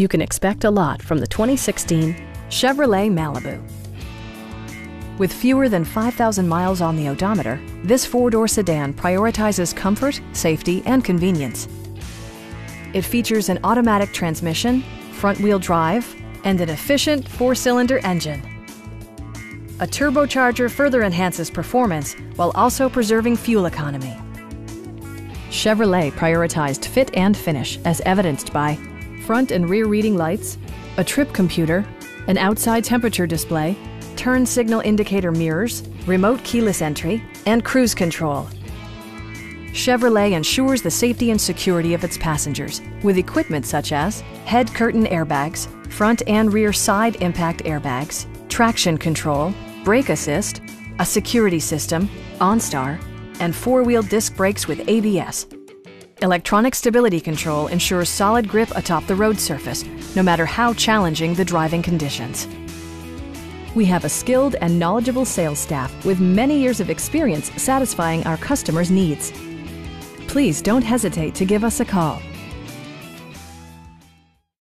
You can expect a lot from the 2016 Chevrolet Malibu. With fewer than 5,000 miles on the odometer, this four-door sedan prioritizes comfort, safety, and convenience. It features an automatic transmission, front-wheel drive, and an efficient four-cylinder engine. A turbocharger further enhances performance while also preserving fuel economy. Chevrolet prioritized fit and finish as evidenced by front and rear reading lights, a trip computer, an outside temperature display, turn signal indicator mirrors, remote keyless entry, and cruise control. Chevrolet ensures the safety and security of its passengers with equipment such as head curtain airbags, front and rear side impact airbags, traction control, brake assist, a security system, OnStar, and four-wheel disc brakes with ABS. Electronic stability control ensures solid grip atop the road surface, no matter how challenging the driving conditions. We have a skilled and knowledgeable sales staff with many years of experience satisfying our customers' needs. Please don't hesitate to give us a call.